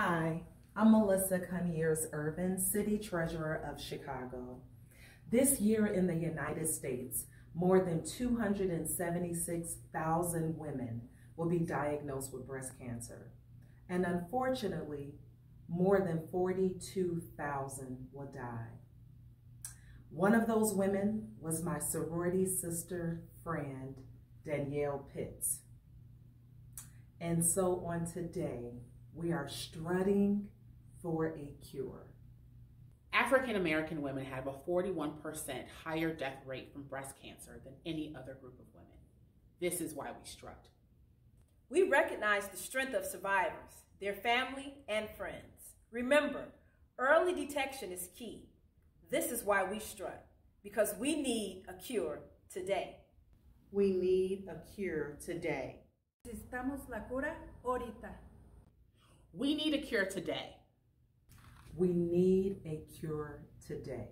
Hi, I'm Melissa Conyears-Ervin, City Treasurer of Chicago. This year in the United States, more than 276,000 women will be diagnosed with breast cancer. And unfortunately, more than 42,000 will die. One of those women was my sorority sister friend, Danielle Pitts. And so on today, we are strutting for a cure. African American women have a 41% higher death rate from breast cancer than any other group of women. This is why we strut. We recognize the strength of survivors, their family, and friends. Remember, early detection is key. This is why we strut, because we need a cure today. We need a cure today. Necesitamos la cura ahorita. We need a cure today. We need a cure today.